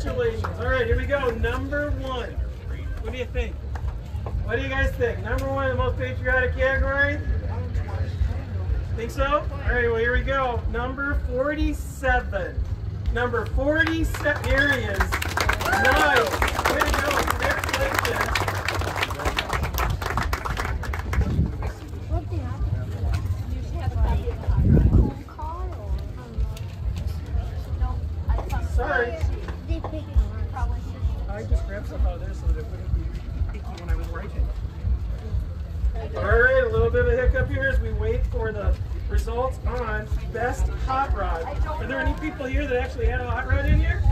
Congratulations. All right, here we go. Number one. What do you think? What do you guys think? Number one, the most patriotic category? Think so? All right, well, here we go. Number 47. Number 47. Here he is. Nice. Way to go. Congratulations. I just grabbed stuff out of there so that it wouldn't be picky when I was writing. All right, a little bit of a hiccup here as we wait for the results on best hot rod. Are there any people here that actually had a hot rod in here?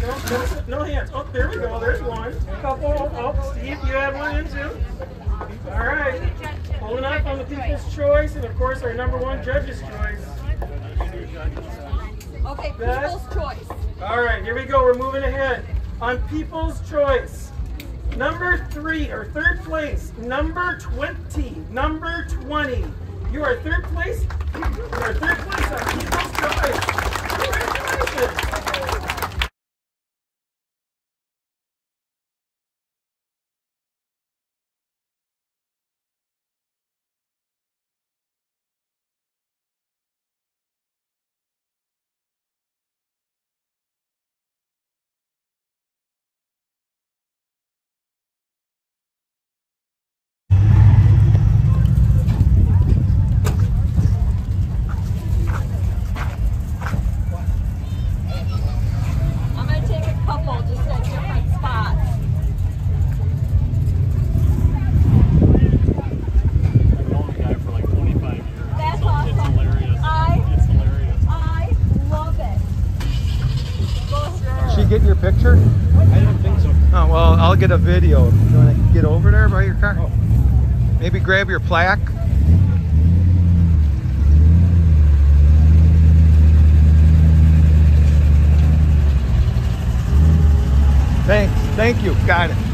No, no, no hands. Oh, there we go. There's one. A Couple. Oh, Steve, you had one in too. All right. Holding up on the people's choice, and of course our number one judge's choice. Okay, Best- people's choice. All right, here we go. We're moving ahead. On People's Choice, number three, or third place, number 20. Number 20. You are third place. You are third place on People's Choice. Congratulations. I'm gonna take a couple just at different spots. I've known the guy for like 25 years. That's so awesome. It's hilarious. I- It's hilarious. I love it. Go She get your picture? I don't think so. Oh, well, I'll get a video. You want to get over there by your car? Oh. Maybe grab your plaque. Thanks. Thank you. Got it.